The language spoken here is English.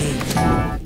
energy.